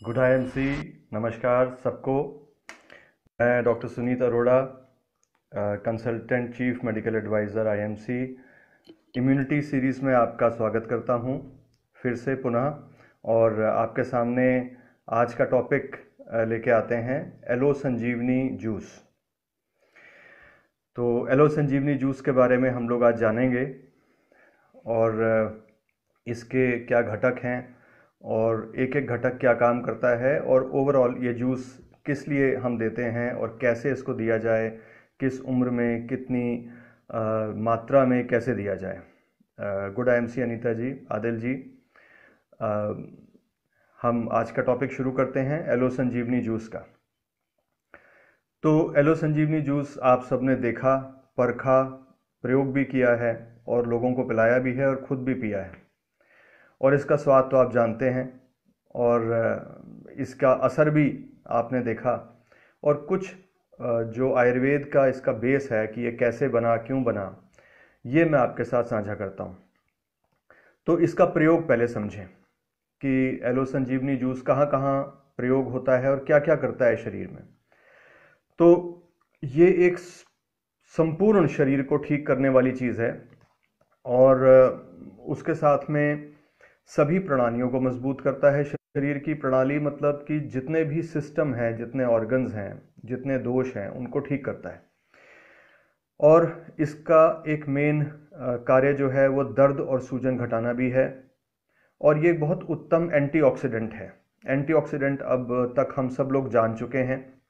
Good I M C, नमस्कार सबको। मैं doctor Suneet Arora consultant chief medical adviser I M C. Immunity series में आपका स्वागत करता हूँ फिर से पुनः, और आपके सामने आज का टॉपिक लेके आते हैं, एलो संजीवनी जूस। तो एलो संजीवनी जूस के बारे में हम लोग आज जानेंगे, और इसके क्या घटक हैं और एक एक घटक क्या काम करता है और ओवरऑल ये जूस किस लिए हम देते हैं और कैसे इसको दिया जाए किस उम्र में कितनी आ, मात्रा में कैसे दिया जाए। Good I M C Anita ji Adil ji. आ, हम आज का टॉपिक शुरू करते हैं एलो संजीवनी जूस का। तो एलो संजीवनी जूस आप सबने देखा परखा प्रयोग भी किया है और लोगों को पिलाया भी है और ख़ुद भी पिया है। और इसका स्वाद तो आप जानते हैं और इसका असर भी आपने देखा। और कुछ जो आयुर्वेद का इसका बेस है कि ये कैसे बना, क्यों बना, ये मैं आपके साथ साझा करता हूँ। तो इसका प्रयोग पहले समझें कि एलो संजीवनी जूस कहाँ कहाँ प्रयोग होता है और क्या क्या करता है शरीर में। तो ये एक संपूर्ण शरीर को ठीक करने वाली चीज़ है और उसके साथ में सभी प्रणालियों को मज़बूत करता है। शरीर की प्रणाली मतलब कि जितने भी सिस्टम हैं, जितने ऑर्गन्स हैं, जितने दोष हैं, उनको ठीक करता है। और इसका एक मेन कार्य जो है, वो दर्द और सूजन घटाना भी है। और ये बहुत उत्तम एंटीऑक्सीडेंट है। एंटीऑक्सीडेंट अब तक हम सब लोग जान चुके हैं।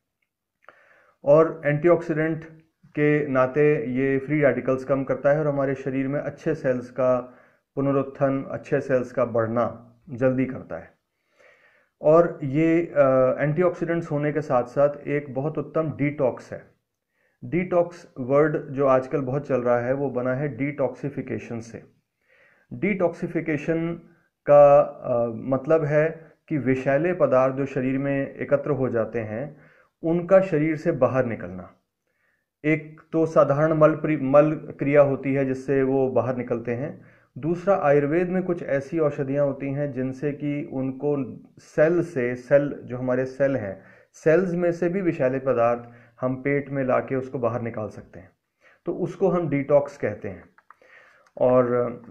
और एंटीऑक्सीडेंट के नाते ये फ्री रेडिकल्स कम करता है और हमारे शरीर में अच्छे सेल्स का पुनरुत्थान अच्छे सेल्स का बढ़ना जल्दी करता है। और ये एंटीऑक्सीडेंट्स होने के साथ साथ एक बहुत उत्तम डिटॉक्स है। डिटॉक्स वर्ड जो आजकल बहुत चल रहा है वो बना है डिटॉक्सिफिकेशन से। डिटॉक्सिफिकेशन का आ, मतलब है कि विषैले पदार्थ जो शरीर में एकत्र हो जाते हैं उनका शरीर से बाहर निकलना। एक तो साधारण मल मल क्रिया होती है जिससे वो बाहर निकलते हैं। दूसरा, आयुर्वेद में कुछ ऐसी औषधियाँ होती हैं जिनसे कि उनको सेल से, सेल जो हमारे सेल हैं, सेल्स में से भी विषैले पदार्थ हम पेट में ला के उसको बाहर निकाल सकते हैं। तो उसको हम डिटॉक्स कहते हैं। और,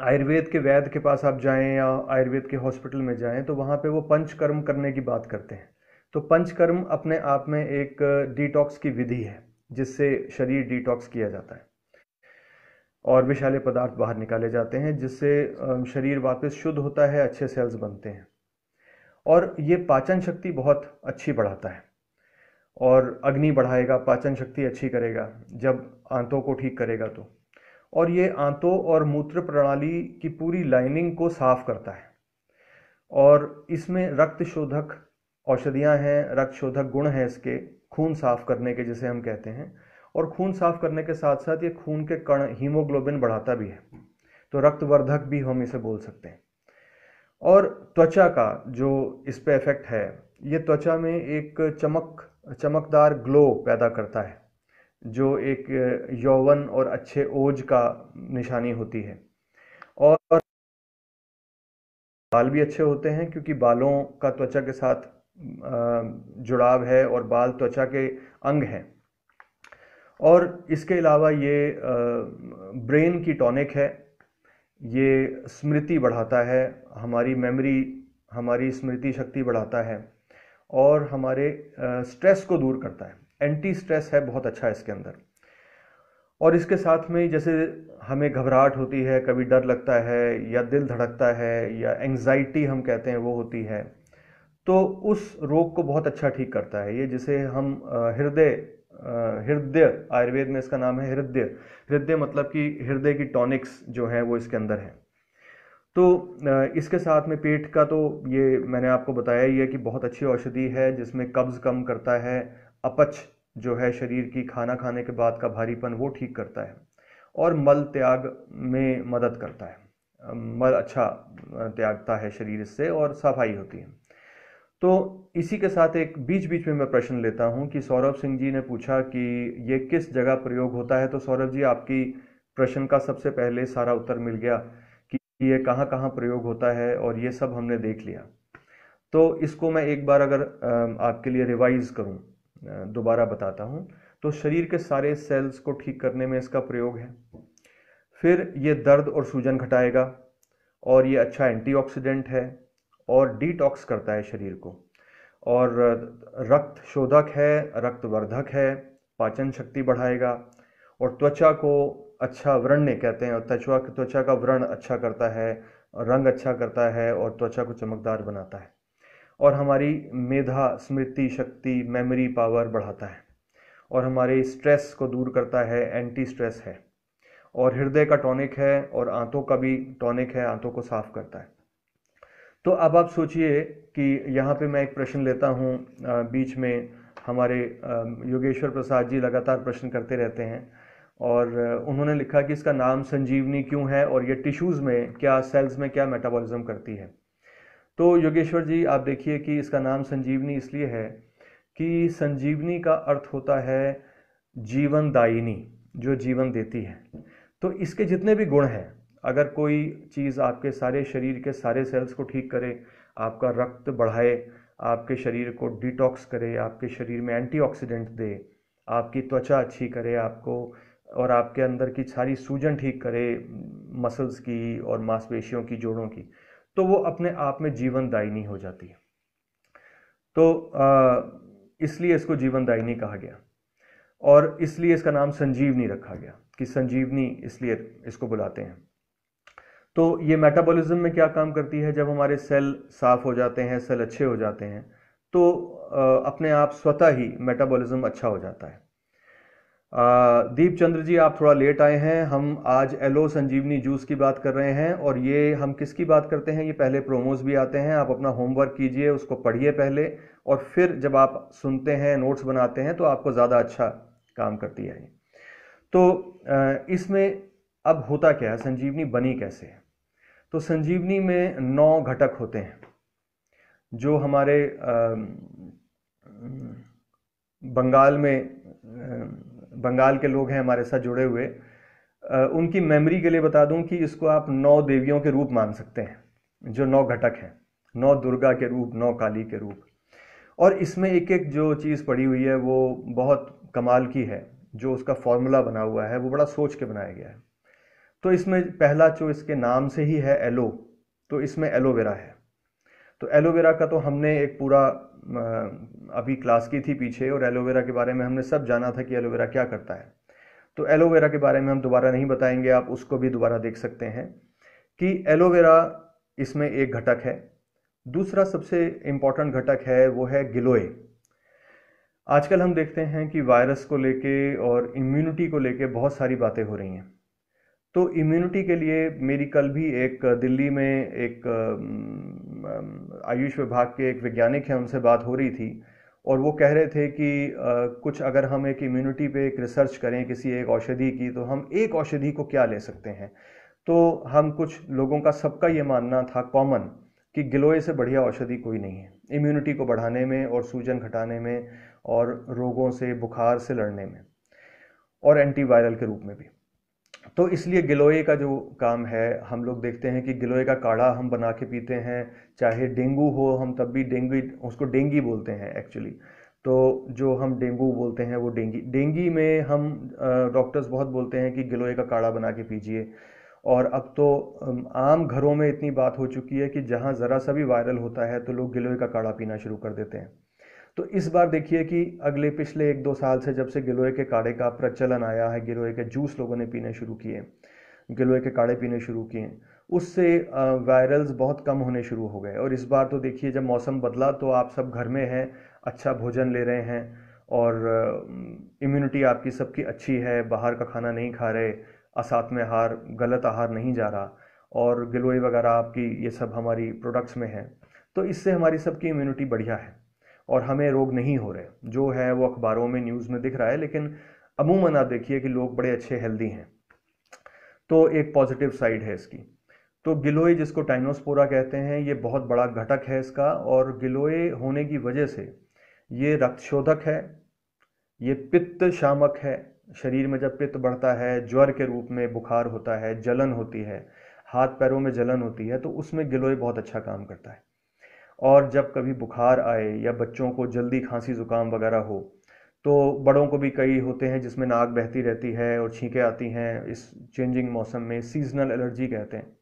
आयुर्वेद के वैद्य के पास आप जाएँ या आयुर्वेद के हॉस्पिटल में जाएँ तो वहाँ पे वो पंचकर्म करने की बात करते हैं। तो पंचकर्म अपने आप में एक डिटॉक्स की विधि है, जिससे शरीर डिटॉक्स किया जाता है। और विषाले पदार्थ बाहर निकाले जाते हैं, जिससे शरीर वापस शुद्ध होता है, अच्छे सेल्स बनते हैं। और ये पाचन शक्ति बहुत अच्छी बढ़ाता है। और अग्नि बढ़ाएगा, पाचन शक्ति अच्छी करेगा, जब आंतों को ठीक करेगा तो। और ये आंतों और मूत्र प्रणाली की पूरी लाइनिंग को साफ़ करता है। और इसमें रक्त शोधक औषधियाँ हैं, रक्त शोधक गुण हैं इसके, खून साफ़ करने के जिसे हम कहते हैं। और खून साफ़ करने के साथ साथ ये खून के कण हीमोग्लोबिन बढ़ाता भी है। तो रक्तवर्धक भी हम इसे बोल सकते हैं। और त्वचा का जो इस पर इफ़ेक्ट है, ये त्वचा में एक चमक, चमकदार ग्लो पैदा करता है, जो एक यौवन और अच्छे ओज का निशानी होती है। और बाल भी अच्छे होते हैं, क्योंकि बालों का त्वचा के साथ जुड़ाव है और बाल त्वचा के अंग हैं। और इसके अलावा ये ब्रेन की टॉनिक है, ये स्मृति बढ़ाता है, हमारी मेमोरी, हमारी स्मृति शक्ति बढ़ाता है और हमारे स्ट्रेस को दूर करता है। एंटी स्ट्रेस है बहुत अच्छा इसके अंदर। और इसके साथ में जैसे हमें घबराहट होती है, कभी डर लगता है या दिल धड़कता है या एंजाइटी हम कहते हैं वो होती है तो उस रोग को बहुत अच्छा ठीक करता है। ये जिसे हम हृदय हृदय, आयुर्वेद में इसका नाम है हृदय। हृदय मतलब कि हृदय की टॉनिक्स जो है, वो इसके अंदर है। तो इसके साथ में पेट का तो ये मैंने आपको बताया ही है कि बहुत अच्छी औषधि है, जिसमें कब्ज़ कम करता है, अपच जो है शरीर की, खाना खाने के बाद का भारीपन, वो ठीक करता है। और मल त्याग में मदद करता है। मल अच्छा त्यागता है शरीर से और सफ़ाई होती है। तो इसी के साथ एक बीच बीच में मैं प्रश्न लेता हूँ कि सौरभ सिंह जी ने पूछा कि ये किस जगह प्रयोग होता है? तो सौरभ जी, आपकी प्रश्न का सबसे पहले सारा उत्तर मिल गया कि ये कहाँ कहाँ प्रयोग होता है और ये सब हमने देख लिया। तो इसको मैं एक बार अगर आपके लिए रिवाइज करूँ दोबारा बताता हूँ। तो शरीर के सारे सेल्स को ठीक करने में इसका प्रयोग है। फिर ये दर्द और सूजन घटाएगा और ये अच्छा एंटीऑक्सीडेंट है। और डिटॉक्स करता है शरीर को। और रक्त शोधक है, रक्तवर्धक है, पाचन शक्ति बढ़ाएगा और त्वचा को अच्छा व्रण कहते हैं और त्वचा त्वचा का व्रण अच्छा करता है, रंग अच्छा करता है और त्वचा को चमकदार बनाता है और हमारी मेधा, स्मृति शक्ति मेमोरी पावर बढ़ाता है और हमारे स्ट्रेस को दूर करता है एंटी स्ट्रेस है और हृदय का टॉनिक है और आंतों का भी टॉनिक है, आंतों को साफ़ करता है। तो अब आप सोचिए कि यहाँ पे मैं एक प्रश्न लेता हूँ बीच में हमारे योगेश्वर प्रसाद जी लगातार प्रश्न करते रहते हैं और उन्होंने लिखा कि इसका नाम संजीवनी क्यों है और ये टिश्यूज़ में क्या सेल्स में क्या मेटाबॉलिज्म करती है। तो योगेश्वर जी, आप देखिए कि इसका नाम संजीवनी इसलिए है कि संजीवनी का अर्थ होता है जीवनदायिनी, जो जीवन देती है। तो इसके जितने भी गुण हैं अगर कोई चीज़ आपके सारे शरीर के सारे सेल्स को ठीक करे, आपका रक्त बढ़ाए, आपके शरीर को डिटॉक्स करे, आपके शरीर में एंटीऑक्सीडेंट दे, आपकी त्वचा अच्छी करे, आपको और आपके अंदर की सारी सूजन ठीक करे मसल्स की और मांसपेशियों की, जोड़ों की तो वो अपने आप में जीवनदायिनी हो जाती है। तो इसलिए इसको जीवनदायिनी कहा गया और इसलिए इसका नाम संजीवनी रखा गया कि संजीवनी इसलिए इसको बुलाते हैं। तो ये मेटाबॉलिज्म में क्या काम करती है? जब हमारे सेल साफ़ हो जाते हैं सेल अच्छे हो जाते हैं तो अपने आप स्वतः ही मेटाबॉलिज्म अच्छा हो जाता है। दीप चंद्र जी, आप थोड़ा लेट आए हैं। हम आज एलो संजीवनी जूस की बात कर रहे हैं और ये हम किसकी बात करते हैं? ये पहले प्रोमोज भी आते हैं। आप अपना होमवर्क कीजिए, उसको पढ़िए पहले और फिर जब आप सुनते हैं नोट्स बनाते हैं तो आपको ज़्यादा अच्छा काम करती है तो इसमें अब होता क्या है? संजीवनी बनी कैसे है? तो संजीवनी में नौ घटक होते हैं, जो हमारे बंगाल में बंगाल के लोग हैं हमारे साथ जुड़े हुए। उनकी मेमोरी के लिए बता दूँ कि इसको आप नौ देवियों के रूप मान सकते हैं, जो नौ घटक हैं। नौ दुर्गा के रूप, नौ काली के रूप। और इसमें एक एक जो चीज़ पड़ी हुई है, वो बहुत कमाल की है, जो उसका फॉर्मूला बना हुआ है, वो बड़ा सोच के बनाया गया है। तो इसमें पहला जो इसके नाम से ही है एलो तो इसमें एलोवेरा है। तो एलोवेरा का तो हमने एक पूरा अभी क्लास की थी पीछे, और एलोवेरा के बारे में हमने सब जाना था कि एलोवेरा क्या करता है। तो एलोवेरा के बारे में हम दोबारा नहीं बताएँगे, आप उसको भी दोबारा देख सकते हैं कि एलोवेरा इसमें एक घटक है। दूसरा सबसे इंपॉर्टेंट घटक है, वो है गिलोय। आजकल हम देखते हैं कि वायरस को लेके और इम्यूनिटी को लेके बहुत सारी बातें हो रही हैं। तो इम्यूनिटी के लिए मेरी कल भी एक दिल्ली में एक आयुष विभाग के एक वैज्ञानिक हैं, उनसे बात हो रही थी और वो कह रहे थे कि कुछ अगर हम एक इम्यूनिटी पे एक रिसर्च करें किसी एक औषधि की तो हम एक औषधि को क्या ले सकते हैं? तो हम कुछ लोगों का सबका ये मानना था कॉमन कि गिलोय से बढ़िया औषधि कोई नहीं है। इम्यूनिटी को बढ़ाने में और सूजन घटाने में और रोगों से, बुखार से लड़ने में और एंटीवायरल के रूप में भी। तो इसलिए गिलोय का जो काम है, हम लोग देखते हैं कि गिलोय का काढ़ा हम बना के पीते हैं, चाहे डेंगू हो हम तब भी डेंगू, उसको डेंगी बोलते हैं एक्चुअली तो जो हम डेंगू बोलते हैं वो डेंगी। डेंगी में हम डॉक्टर्स बहुत बोलते हैं कि गिलोय का काढ़ा बना के पीजिए। और अब तो आम घरों में इतनी बात हो चुकी है कि जहाँ ज़रा सा भी वायरल होता है तो लोग गिलोय का काढ़ा पीना शुरू कर देते हैं। तो इस बार देखिए कि अगले पिछले एक दो साल से जब से गिलोय के काढ़े का प्रचलन आया है, गिलोय के जूस लोगों ने पीने शुरू किए, गिलोय के काढ़े पीने शुरू किए, उससे वायरल्स बहुत कम होने शुरू हो गए। और इस बार तो देखिए जब मौसम बदला तो आप सब घर में हैं अच्छा भोजन ले रहे हैं और इम्यूनिटी आपकी सबकी अच्छी है, बाहर का खाना नहीं खा रहे असात में आहार, गलत आहार नहीं जा रहा और गिलोई वगैरह आपकी ये सब हमारी प्रोडक्ट्स में हैं। तो इससे हमारी सबकी इम्यूनिटी बढ़िया है। और हमें रोग नहीं हो रहे। जो है वो अखबारों में न्यूज़ में दिख रहा है, लेकिन अमूमन आप देखिए कि लोग बड़े अच्छे हेल्दी हैं। तो एक पॉजिटिव साइड है इसकी। तो गिलोय जिसको टाइनोस्पोरा कहते हैं, ये बहुत बड़ा घटक है इसका, और गिलोय होने की वजह से ये रक्तशोधक है, ये पित्त शामक है। शरीर में जब पित्त बढ़ता है, ज्वर के रूप में बुखार होता है, जलन होती है, हाथ पैरों में जलन होती है तो उसमें गिलोय बहुत अच्छा काम करता है। और जब कभी बुखार आए या बच्चों को जल्दी खांसी ज़ुकाम वगैरह हो तो बड़ों को भी कई होते हैं जिसमें नाक बहती रहती है और छींकें आती हैं, इस चेंजिंग मौसम में सीजनल एलर्जी कहते हैं।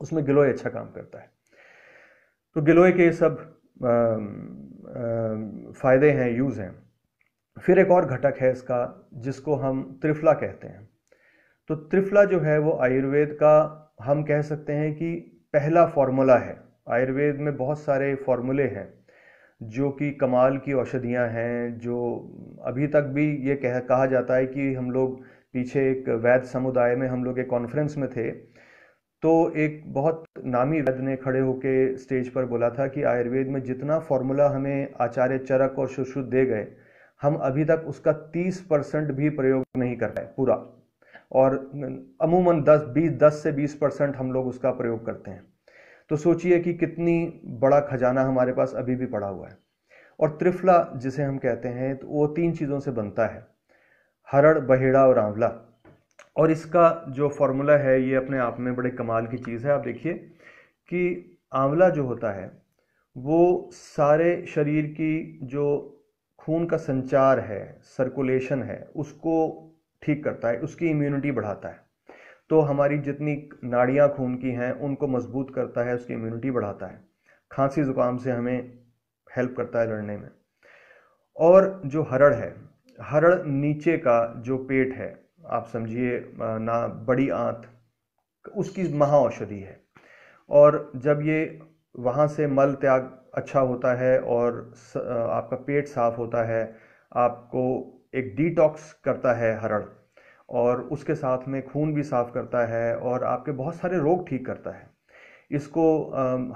उसमें गिलोय अच्छा काम करता है। तो गिलोय के सब फ़ायदे हैं यूज़ हैं। फिर एक और घटक है इसका, जिसको हम त्रिफला कहते हैं। तो त्रिफला जो है वो आयुर्वेद का, हम कह सकते हैं कि पहला फॉर्मूला है। आयुर्वेद में बहुत सारे फॉर्मूले हैं, जो कि कमाल की औषधियाँ हैं, जो अभी तक भी ये कह, कहा जाता है कि हम लोग पीछे एक वैद्य समुदाय में, हम लोग एक कॉन्फ्रेंस में थे तो एक बहुत नामी वैद्य ने खड़े होके स्टेज पर बोला था कि आयुर्वेद में जितना फॉर्मूला हमें आचार्य चरक और सुश्रुत दे गए, हम अभी तक उसका 30 परसेंट भी प्रयोग नहीं कर पाए पूरा। और अमूमन 10 20 10 से 20 परसेंट हम लोग उसका प्रयोग करते हैं। तो सोचिए कि कितनी बड़ा खजाना हमारे पास अभी भी पड़ा हुआ है। और त्रिफला जिसे हम कहते हैं तो वो तीन चीज़ों से बनता है। हरड़ बहेड़ा और आंवला। और इसका जो फॉर्मूला है, ये अपने आप में बड़े कमाल की चीज़ है। आप देखिए कि आंवला जो होता है, वो सारे शरीर की जो खून का संचार है सर्कुलेशन है, उसको ठीक करता है, उसकी इम्यूनिटी बढ़ाता है। तो हमारी जितनी नाड़ियाँ खून की हैं, उनको मज़बूत करता है, उसकी इम्यूनिटी बढ़ाता है। खांसी ज़ुकाम से हमें हेल्प करता है लड़ने में। और जो हरड़ है, हरड़ नीचे का जो पेट है, आप समझिए ना, बड़ी आंत, उसकी महा औषधि है। और जब ये वहाँ से मल त्याग अच्छा होता है और आपका पेट साफ़ होता है, आपको एक डिटॉक्स करता है हरड़। और उसके साथ में खून भी साफ़ करता है और आपके बहुत सारे रोग ठीक करता है। इसको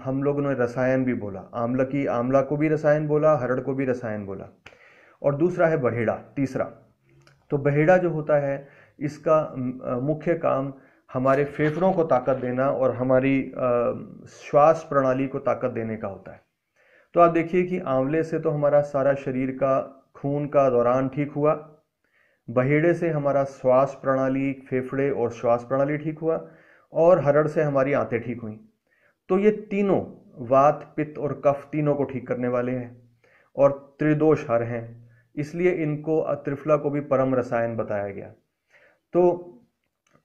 हम लोगों ने रसायन भी बोला, आंवला की, आंवला को भी रसायन बोला हरड़ को भी रसायन बोला। और दूसरा है बहेड़ा, तीसरा। तो बहेड़ा जो होता है, इसका मुख्य काम हमारे फेफड़ों को ताकत देना और हमारी श्वास प्रणाली को ताकत देने का होता है। तो आप देखिए कि आंवले से तो हमारा सारा शरीर का, खून का दौरान ठीक हुआ। बहेड़े से हमारा श्वास प्रणाली फेफड़े और श्वास प्रणाली ठीक हुआ और हरड़ से हमारी आंतें ठीक हुई। तो ये तीनों वात, पित्त और कफ तीनों को ठीक करने वाले हैं और त्रिदोष हर हैं। इसलिए इनको त्रिफला को भी परम रसायन बताया गया। तो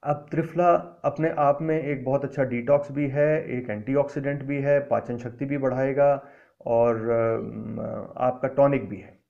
अब त्रिफला अपने आप में एक बहुत अच्छा डिटॉक्स भी है, एक एंटीऑक्सीडेंट भी है, पाचन शक्ति भी बढ़ाएगा और आपका टॉनिक भी है।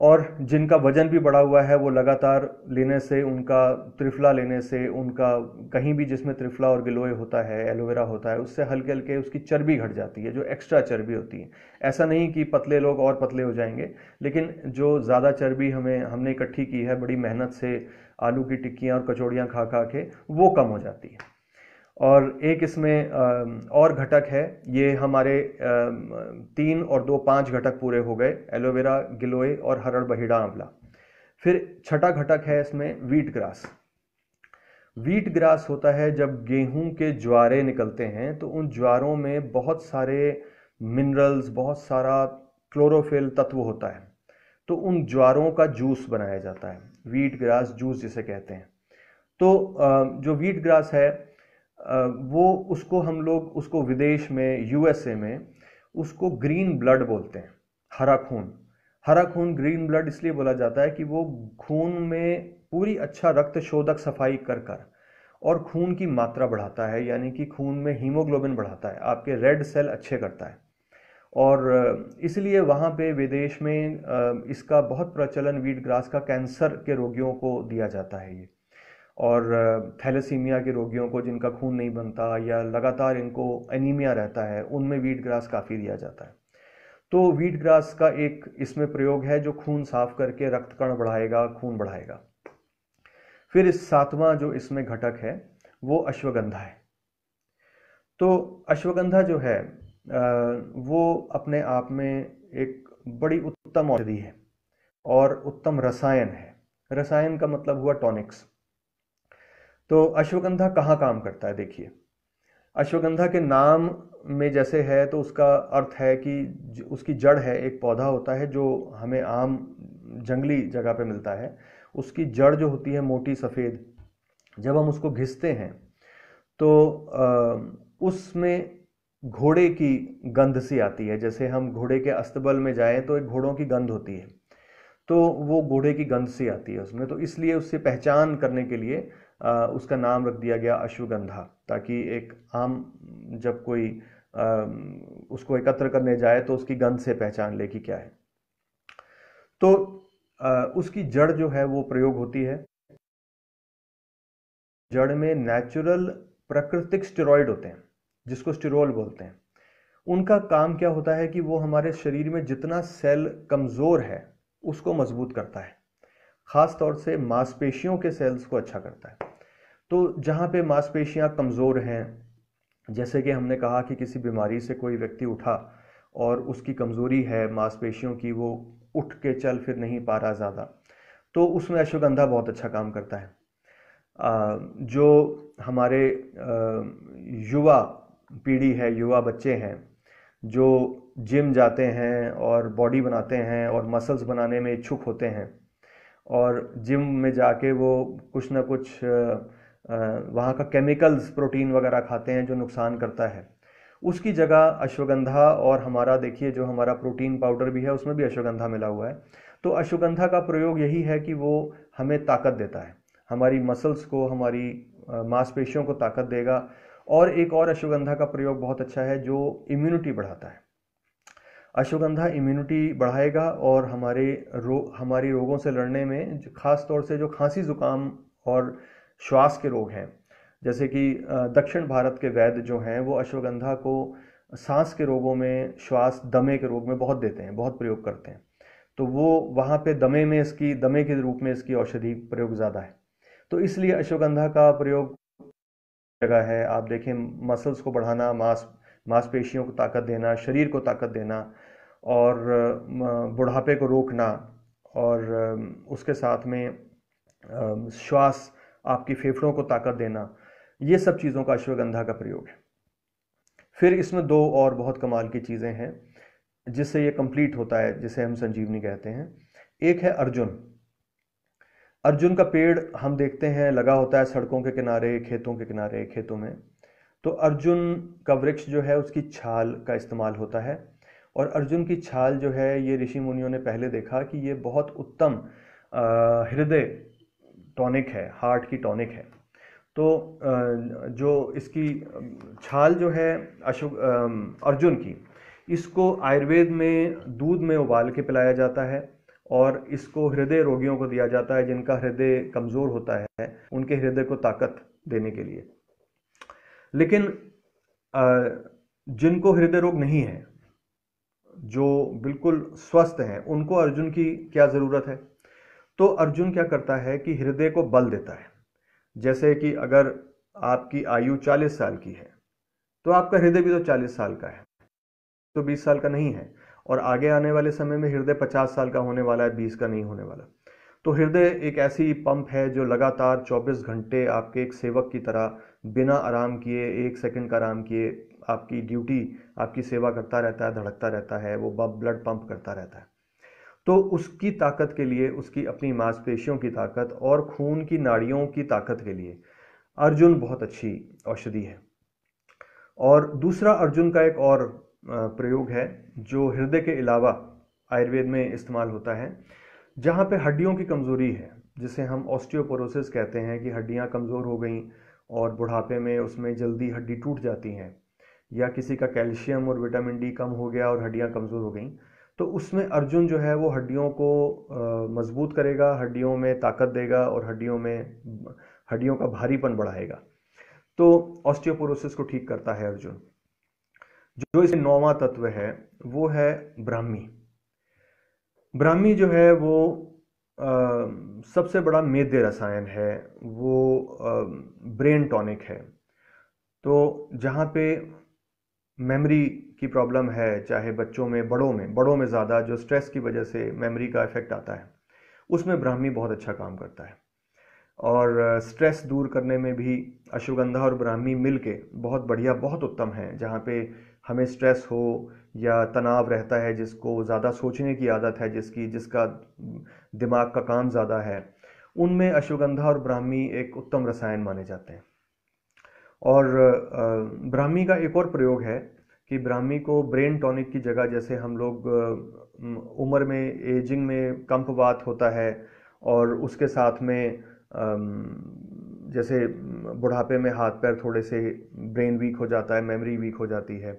और जिनका वज़न भी बढ़ा हुआ है, वो लगातार लेने से, उनका त्रिफला लेने से, उनका कहीं भी जिसमें त्रिफला और गिलोय होता है, एलोवेरा होता है, उससे हल्के हल्के उसकी चर्बी घट जाती है, जो एक्स्ट्रा चर्बी होती है। ऐसा नहीं कि पतले लोग और पतले हो जाएँगे, लेकिन जो ज़्यादा चर्बी हमें, हमने इकट्ठी की है, बड़ी मेहनत से आलू की टिक्कियाँ और कचौड़ियाँ खा खा के, वो कम हो जाती है। और एक इसमें और घटक है, ये हमारे तीन और दो पाँच घटक पूरे हो गए, एलोवेरा, गिलोय और हरड़ बहिड़ा आंवला। फिर छठा घटक है इसमें वीट ग्रास वीट ग्रास होता है जब गेहूँ के ज्वारे निकलते हैं तो उन ज्वारों में बहुत सारे मिनरल्स बहुत सारा क्लोरोफिल तत्व होता है तो उन ज्वारों का जूस बनाया जाता है वीट ग्रास जूस जिसे कहते हैं। तो जो वीट ग्रास है वो उसको हम लोग उसको विदेश में यूएसए में उसको ग्रीन ब्लड बोलते हैं, हरा खून। हरा खून ग्रीन ब्लड इसलिए बोला जाता है कि वो खून में पूरी अच्छा रक्त शोधक सफ़ाई कर कर और खून की मात्रा बढ़ाता है, यानी कि खून में हीमोग्लोबिन बढ़ाता है, आपके रेड सेल अच्छे करता है। और इसलिए वहाँ पे विदेश में इसका बहुत प्रचलन वीट ग्रास का कैंसर के रोगियों को दिया जाता है ये। और थैलेसीमिया के रोगियों को जिनका खून नहीं बनता या लगातार इनको एनीमिया रहता है, उनमें वीट ग्रास काफ़ी दिया जाता है। तो वीट ग्रास का एक इसमें प्रयोग है जो खून साफ़ करके रक्त कण बढ़ाएगा, खून बढ़ाएगा। फिर इस सातवां जो इसमें घटक है, वो अश्वगंधा है। तो अश्वगंधा जो है वो अपने आप में एक बड़ी उत्तम औषधि है और उत्तम रसायन है। रसायन का मतलब हुआ टॉनिक्स तो अश्वगंधा कहाँ काम करता है, देखिए। अश्वगंधा के नाम में जैसे है तो उसका अर्थ है कि उसकी जड़ है, एक पौधा होता है जो हमें आम जंगली जगह पे मिलता है। उसकी जड़ जो होती है मोटी सफ़ेद, जब हम उसको घिसते हैं तो उसमें घोड़े की गंध सी आती है। जैसे हम घोड़े के अस्तबल में जाएँ तो एक घोड़ों की गंध होती है। तो वो घोड़े की गंध सी आती है उसमें। तो इसलिए उससे पहचान करने के लिए उसका नाम रख दिया गया अश्वगंधा, ताकि एक आम जब कोई उसको एकत्र करने जाए तो उसकी गंध से पहचान ले कि क्या है। तो उसकी जड़ जो है वो प्रयोग होती है। जड़ में नेचुरल प्राकृतिक स्टेरॉयड होते हैं, जिसको स्टेरोल बोलते हैं। उनका काम क्या होता है कि वो हमारे शरीर में जितना सेल कमज़ोर है, उसको मज़बूत करता है। ख़ास तौर से मांसपेशियों के सेल्स को अच्छा करता है। तो जहाँ पे मांसपेशियाँ कमज़ोर हैं, जैसे कि हमने कहा कि किसी बीमारी से कोई व्यक्ति उठा और उसकी कमज़ोरी है, मांसपेशियों की वो उठ के चल फिर नहीं पा रहा ज़्यादा तो उसमें अश्वगंधा बहुत अच्छा काम करता है। जो हमारे युवा पीढ़ी है, युवा बच्चे हैं, जो जिम जाते हैं और बॉडी बनाते हैं और मसल्स बनाने में इच्छुक होते हैं और जिम में जाके वो कुछ ना कुछ वहाँ का केमिकल्स प्रोटीन वगैरह खाते हैं जो नुकसान करता है। उसकी जगह अश्वगंधा और हमारा देखिए जो हमारा प्रोटीन पाउडर भी है, उसमें भी अश्वगंधा मिला हुआ है। तो अश्वगंधा का प्रयोग यही है कि वो हमें ताकत देता है। हमारी मसल्स को, हमारी मांसपेशियों को ताकत देगा। और एक और अश्वगंधा का प्रयोग बहुत अच्छा है जो इम्यूनिटी बढ़ाता है। अश्वगंधा इम्यूनिटी बढ़ाएगा और हमारे रो, हमारी रोगों से लड़ने में खास तौर से जो खांसी जुकाम और श्वास के रोग हैं, जैसे कि दक्षिण भारत के वैद्य जो हैं, वो अश्वगंधा को सांस के रोगों में, श्वास, दमे के रोग में बहुत देते हैं, बहुत प्रयोग करते हैं। तो वो वहाँ पे दमे में इसकी, दमे के रूप में इसकी औषधि प्रयोग ज़्यादा है। तो इसलिए अश्वगंधा का प्रयोग जगह है, आप देखें, मसल्स को बढ़ाना, मांस, मांसपेशियों को ताकत देना, शरीर को ताकत देना और बुढ़ापे को रोकना और उसके साथ में श्वास आपकी फेफड़ों को ताकत देना, ये सब चीज़ों का अश्वगंधा का प्रयोग है। फिर इसमें दो और बहुत कमाल की चीज़ें हैं, जिससे ये कंप्लीट होता है, जिसे हम संजीवनी कहते हैं। एक है अर्जुन। अर्जुन का पेड़ हम देखते हैं, लगा होता है सड़कों के किनारे, खेतों के किनारे, खेतों में। तो अर्जुन का वृक्ष जो है, उसकी छाल का इस्तेमाल होता है। और अर्जुन की छाल जो है, ये ऋषि मुनियों ने पहले देखा कि ये बहुत उत्तम हृदय टॉनिक है हार्ट की टॉनिक है। तो जो इसकी छाल जो है अशोक अर्जुन की, इसको आयुर्वेद में दूध में उबाल के पिलाया जाता है और इसको हृदय रोगियों को दिया जाता है जिनका हृदय कमज़ोर होता है, उनके हृदय को ताकत देने के लिए। लेकिन जिनको हृदय रोग नहीं है जो बिल्कुल स्वस्थ हैं, उनको अर्जुन की क्या ज़रूरत है? तो अर्जुन क्या करता है कि हृदय को बल देता है। जैसे कि अगर आपकी आयु 40 साल की है तो आपका हृदय भी तो 40 साल का है तो 20 साल का नहीं है, और आगे आने वाले समय में हृदय पचास साल का होने वाला है, बीस का नहीं होने वाला। तो हृदय एक ऐसी पंप है जो लगातार 24 घंटे आपके एक सेवक की तरह बिना आराम किए, एक सेकंड का आराम किए, आपकी ड्यूटी आपकी सेवा करता रहता है, धड़कता रहता है, वो ब्लड पंप करता रहता है। तो उसकी ताकत के लिए, उसकी अपनी मांसपेशियों की ताकत और खून की नाड़ियों की ताकत के लिए अर्जुन बहुत अच्छी औषधि है। और दूसरा अर्जुन का एक और प्रयोग है, जो हृदय के अलावा आयुर्वेद में इस्तेमाल होता है, जहाँ पे हड्डियों की कमज़ोरी है, जिसे हम ऑस्टियोपोरोसिस कहते हैं कि हड्डियाँ कमज़ोर हो गई और बुढ़ापे में उसमें जल्दी हड्डी टूट जाती हैं, या किसी का कैल्शियम और विटामिन डी कम हो गया और हड्डियाँ कमज़ोर हो गई तो उसमें अर्जुन जो है वो हड्डियों को मज़बूत करेगा, हड्डियों में ताकत देगा और हड्डियों में, हड्डियों का भारीपन बढ़ाएगा। तो ऑस्टियोपोरोसिस को ठीक करता है अर्जुन। जो इसे नौवा तत्व है, वो है ब्राह्मी। ब्राह्मी जो है वो सबसे बड़ा मेद्य रसायन है, वो ब्रेन टॉनिक है। तो जहाँ पे मेमोरी की प्रॉब्लम है, चाहे बच्चों में, बड़ों में बड़ों में ज़्यादा जो स्ट्रेस की वजह से मेमोरी का इफ़ेक्ट आता है, उसमें ब्राह्मी बहुत अच्छा काम करता है। और स्ट्रेस दूर करने में भी अश्वगंधा और ब्राह्मी मिल के बहुत बढ़िया, बहुत उत्तम है, जहाँ पे हमें स्ट्रेस हो या तनाव रहता है, जिसको ज़्यादा सोचने की आदत है, जिसकी, जिसका दिमाग का काम ज़्यादा है, उनमें अश्वगंधा और ब्राह्मी एक उत्तम रसायन माने जाते हैं। और ब्राह्मी का एक और प्रयोग है कि ब्राह्मी को ब्रेन टॉनिक की जगह, जैसे हम लोग उम्र में, एजिंग में कंपवात होता है और उसके साथ में जैसे बुढ़ापे में हाथ पैर थोड़े से ब्रेन वीक हो जाता है, मेमोरी वीक हो जाती है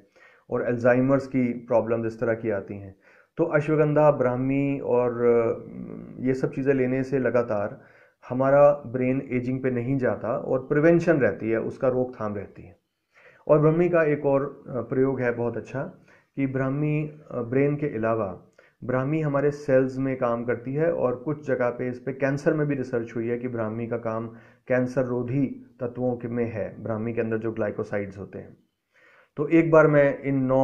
और एल्जाइमर्स की प्रॉब्लम इस तरह की आती हैं। तो अश्वगंधा, ब्राह्मी और ये सब चीज़ें लेने से लगातार हमारा ब्रेन एजिंग पे नहीं जाता और प्रिवेंशन रहती है, उसका रोकथाम रहती है। और ब्राह्मी का एक और प्रयोग है बहुत अच्छा कि ब्राह्मी ब्रेन के अलावा ब्राह्मी हमारे सेल्स में काम करती है और कुछ जगह पे इस पे कैंसर में भी रिसर्च हुई है कि ब्राह्मी का काम कैंसर रोधी तत्वों के में है, ब्राह्मी के अंदर जो ग्लाइकोसाइड्स होते हैं। तो एक बार मैं इन नौ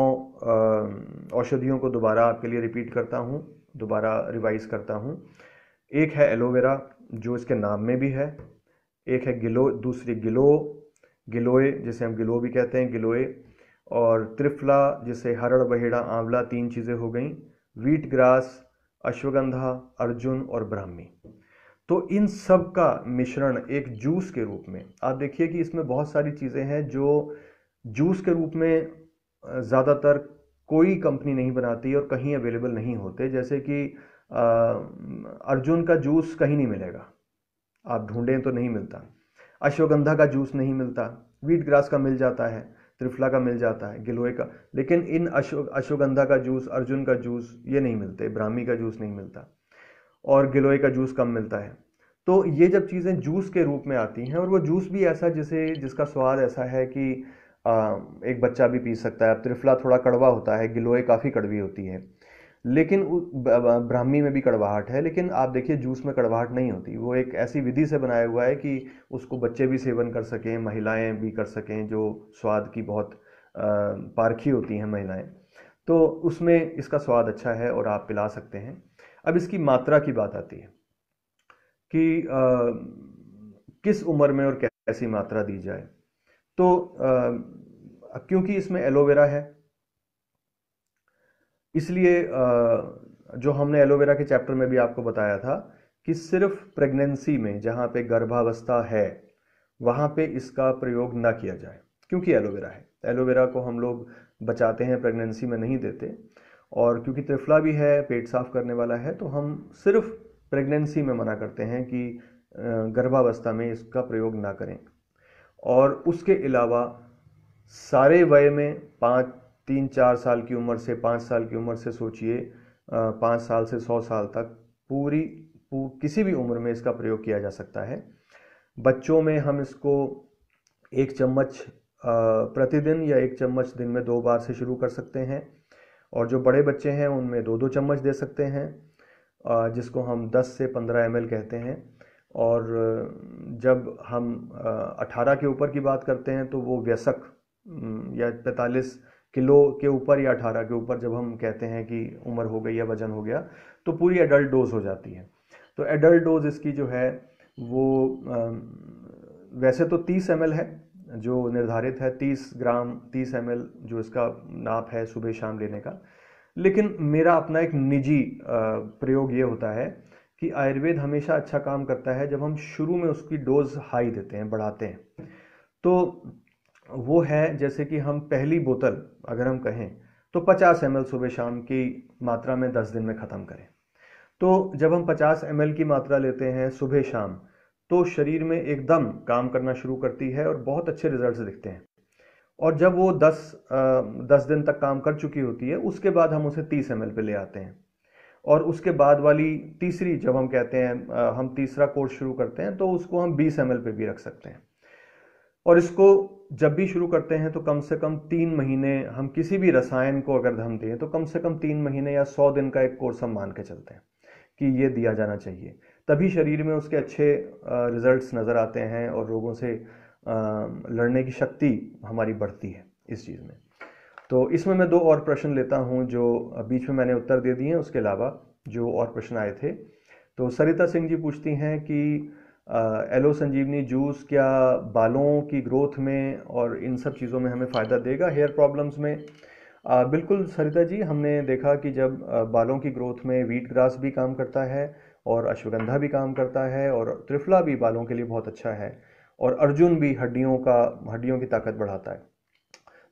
औषधियों को दोबारा आपके लिए रिपीट करता हूँ, दोबारा रिवाइज करता हूँ। एक है एलोवेरा जो इसके नाम में भी है। एक है गिलो, दूसरी गिलो, गिलोए, जिसे हम गिलो भी कहते हैं गिलोय और त्रिफला, जिसे हरड़ बहेड़ा, आंवला, तीन चीज़ें हो गई वीट ग्रास अश्वगंधा, अर्जुन और ब्राह्मी। तो इन सब का मिश्रण एक जूस के रूप में। आप देखिए कि इसमें बहुत सारी चीज़ें हैं जो जूस के रूप में ज़्यादातर कोई कंपनी नहीं बनाती और कहीं अवेलेबल नहीं होते, जैसे कि अर्जुन का जूस कहीं नहीं मिलेगा। आप ढूंढें तो नहीं मिलता। अश्वगंधा का जूस नहीं मिलता। वीट ग्रास का मिल जाता है, त्रिफला का मिल जाता है, गिलोय का। लेकिन इन अश्व, अश्वगंधा का जूस, अर्जुन का जूस, ये नहीं मिलते। ब्राह्मी का जूस नहीं मिलता। और गिलोय का जूस कम मिलता है। तो ये जब चीज़ें जूस के रूप में आती हैं और वो जूस भी ऐसा जिसे, जिसका स्वाद ऐसा है कि एक बच्चा भी पी सकता है। अब त्रिफला थोड़ा कड़वा होता है गिलोय काफ़ी कड़वी होती है। लेकिन ब्राह्मी में भी कड़वाहट है लेकिन आप देखिए जूस में कड़वाहट नहीं होती। वो एक ऐसी विधि से बनाया हुआ है कि उसको बच्चे भी सेवन कर सकें महिलाएँ भी कर सकें जो स्वाद की बहुत पारखी होती हैं महिलाएँ। तो उसमें इसका स्वाद अच्छा है और आप पिला सकते हैं। अब इसकी मात्रा की बात आती है कि आ, किस उम्र में और कैसी मात्रा दी जाए। तो आ, क्योंकि इसमें एलोवेरा है इसलिए आ, जो हमने एलोवेरा के चैप्टर में भी आपको बताया था कि सिर्फ़ प्रेगनेंसी में जहाँ पे गर्भावस्था है वहाँ पे इसका प्रयोग ना किया जाए क्योंकि एलोवेरा है। एलोवेरा को हम लोग बचाते हैं प्रेगनेंसी में नहीं देते और क्योंकि त्रिफला भी है पेट साफ़ करने वाला है तो हम सिर्फ़ प्रेगनेंसी में मना करते हैं कि गर्भावस्था में इसका प्रयोग ना करें। और उसके अलावा सारे वय में पाँच, तीन, चार साल की उम्र से, पाँच साल की उम्र से सोचिए पाँच साल से सौ साल तक पूरी किसी भी उम्र में इसका प्रयोग किया जा सकता है। बच्चों में हम इसको एक चम्मच प्रतिदिन या एक चम्मच दिन में दो बार से शुरू कर सकते हैं और जो बड़े बच्चे हैं उनमें दो दो चम्मच दे सकते हैं जिसको हम 10 से 15 एम कहते हैं। और जब हम 18 के ऊपर की बात करते हैं तो वो व्यसक या 45 किलो के ऊपर या अठारह के ऊपर जब हम कहते हैं कि उम्र हो गई या वज़न हो गया तो पूरी एडल्ट डोज हो जाती है। तो एडल्ट डोज इसकी जो है, वो वैसे तो 30 एम है, जो निर्धारित है 30 ग्राम 30 एम जो इसका नाप है सुबह शाम लेने का। लेकिन मेरा अपना एक निजी प्रयोग ये होता है कि आयुर्वेद हमेशा अच्छा काम करता है जब हम शुरू में उसकी डोज हाई देते हैं, बढ़ाते हैं। तो वो है जैसे कि हम पहली बोतल अगर हम कहें तो 50 एम सुबह शाम की मात्रा में 10 दिन में ख़त्म करें। तो जब हम 50 एम की मात्रा लेते हैं सुबह शाम तो शरीर में एकदम काम करना शुरू करती है और बहुत अच्छे रिजल्ट्स दिखते हैं। और जब वो 10 दस दिन तक काम कर चुकी होती है, उसके बाद हम उसे 30 एम पे ले आते हैं। और उसके बाद वाली तीसरी, जब हम कहते हैं हम तीसरा कोर्स शुरू करते हैं तो उसको हम 20 एम पे भी रख सकते हैं। और इसको जब भी शुरू करते हैं तो कम से कम तीन महीने हम किसी भी रसायन को अगर हम दें तो कम से कम तीन महीने या सौ दिन का एक कोर्स हम मान के चलते हैं कि ये दिया जाना चाहिए। तभी शरीर में उसके अच्छे रिजल्ट्स नज़र आते हैं और रोगों से लड़ने की शक्ति हमारी बढ़ती है इस चीज़ में। तो इसमें मैं दो और प्रश्न लेता हूँ जो बीच में मैंने उत्तर दे दिए हैं उसके अलावा जो और प्रश्न आए थे। तो सरिता सिंह जी पूछती हैं कि एलो संजीवनी जूस क्या बालों की ग्रोथ में और इन सब चीज़ों में हमें फ़ायदा देगा हेयर प्रॉब्लम्स में? आ, बिल्कुल सरिता जी हमने देखा कि जब बालों की ग्रोथ में वीट ग्रास भी काम करता है और अश्वगंधा भी काम करता है और त्रिफला भी बालों के लिए बहुत अच्छा है और अर्जुन भी हड्डियों का हड्डियों की ताकत बढ़ाता है।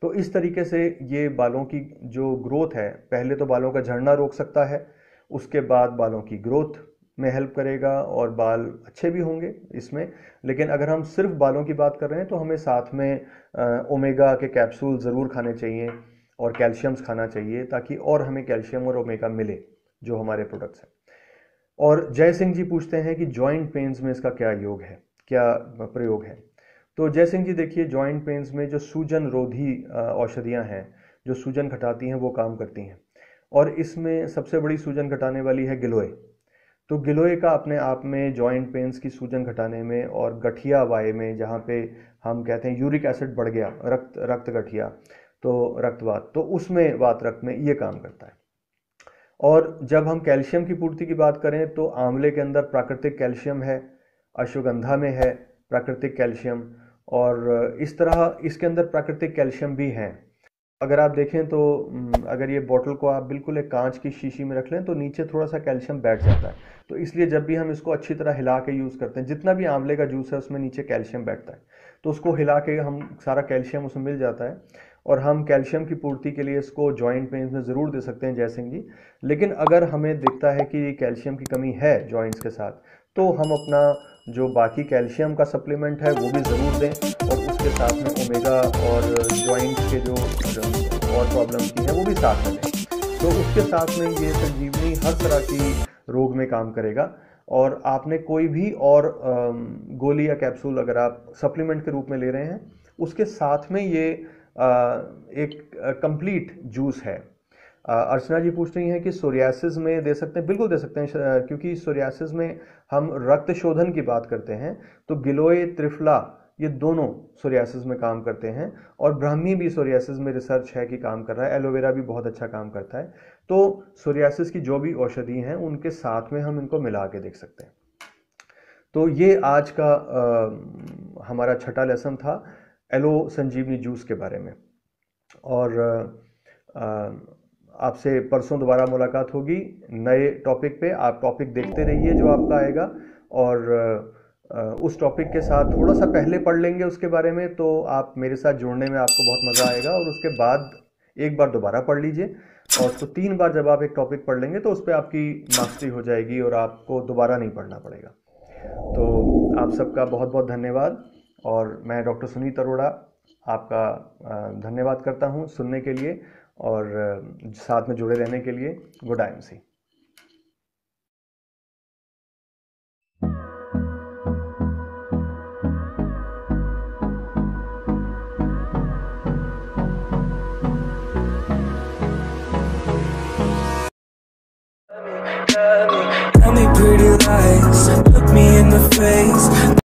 तो इस तरीके से ये बालों की जो ग्रोथ है, पहले तो बालों का झड़ना रोक सकता है, उसके बाद बालों की ग्रोथ में हेल्प करेगा और बाल अच्छे भी होंगे इसमें। लेकिन अगर हम सिर्फ़ बालों की बात कर रहे हैं तो हमें साथ में ओमेगा के कैप्सूल ज़रूर खाने चाहिए और कैल्शियम्स खाना चाहिए ताकि और हमें कैल्शियम और ओमेगा मिले, जो हमारे प्रोडक्ट्स हैं। और जय सिंह जी पूछते हैं कि जॉइंट पेन्स में इसका क्या योग है, क्या प्रयोग है? तो जय सिंह जी देखिए जॉइंट पेन्स में जो सूजन रोधी औषधियाँ हैं, जो सूजन घटाती हैं, वो काम करती हैं। और इसमें सबसे बड़ी सूजन घटाने वाली है गिलोय। तो गिलोय का अपने आप में जॉइंट पेन्स की सूजन घटाने में और गठिया वाय में, जहाँ पे हम कहते हैं यूरिक एसिड बढ़ गया, रक्त रक्त गठिया तो रक्तवात तो उसमें वात रक्त में ये काम करता है। और जब हम कैल्शियम की पूर्ति की बात करें तो आंवले के अंदर प्राकृतिक कैल्शियम है, अश्वगंधा में है प्राकृतिक कैल्शियम और इस तरह इसके अंदर प्राकृतिक कैल्शियम भी हैं। अगर आप देखें तो अगर ये बॉटल को आप बिल्कुल एक कांच की शीशी में रख लें तो नीचे थोड़ा सा कैल्शियम बैठ जाता है। तो इसलिए जब भी हम इसको अच्छी तरह हिला के यूज़ करते हैं, जितना भी आंवले का जूस है उसमें नीचे कैल्शियम बैठता है। तो उसको हिला के हम सारा कैल्शियम उसमें मिल जाता है और हम कैल्शियम की पूर्ति के लिए इसको जॉइंट पेन में ज़रूर दे सकते हैं जयसिंह जी। लेकिन अगर हमें दिखता है कि कैल्शियम की कमी है जॉइंट्स के साथ तो हम अपना जो बाकी कैल्शियम का सप्लीमेंट है, वो भी ज़रूर दें और उसके साथ में ओमेगा और जॉइंट के जो और प्रॉब्लम की है, वो भी साथ में तो उसके साथ में ये संजीवनी हर तरह की रोग में काम करेगा और आपने कोई भी और गोली या कैप्सूल अगर आप सप्लीमेंट के रूप में ले रहे हैं, उसके साथ में ये एक कंप्लीट जूस है। अर्चना जी पूछ रही हैं कि सोरियासिस में दे सकते हैं बिल्कुल दे सकते हैं क्योंकि सोरियासिस में हम रक्त शोधन की बात करते हैं तो गिलोय त्रिफला ये दोनों सोरियासिस में काम करते हैं और ब्राह्मी भी सोरियासिस में रिसर्च है कि काम कर रहा है एलोवेरा भी बहुत अच्छा काम करता है तो सोरियासिस की जो भी औषधि हैं उनके साथ में हम इनको मिला के देख सकते हैं। तो ये आज का आ, हमारा छठा लेसन था एलो संजीवनी जूस के बारे में और आ, आपसे परसों दोबारा मुलाकात होगी। नए टॉपिक पे आप टॉपिक देखते रहिए जो आपका आएगा और उस टॉपिक के साथ थोड़ा सा पहले पढ़ लेंगे उसके बारे में तो आप मेरे साथ जुड़ने में आपको बहुत मज़ा आएगा और उसके बाद एक बार दोबारा पढ़ लीजिए। और उसको तीन बार जब आप एक टॉपिक पढ़ लेंगे तो उस पर आपकी मास्टरी हो जाएगी और आपको दोबारा नहीं पढ़ना पड़ेगा। तो आप सबका बहुत बहुत धन्यवाद और मैं डॉक्टर सुनीत अरोड़ा आपका धन्यवाद करता हूँ सुनने के लिए। और साथ में जुड़े रहने के लिए good I M C Tell me pretty lies, look me in the face